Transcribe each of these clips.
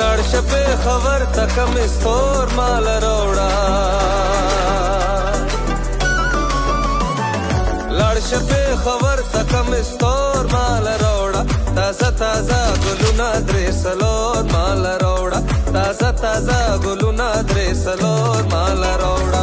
لړ شپه خبر تک مستور مال روړا لړ شپه خبر تک مستور مال روړا تازه تازه ګلونه درې سلور مال روړا تازه تازه ګلونه درې سلور مال روړا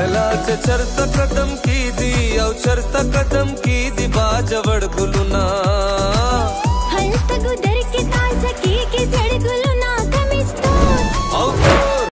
لالا چې چرته قدم کی دی او چرته قدم کی دی باجوړ ګلو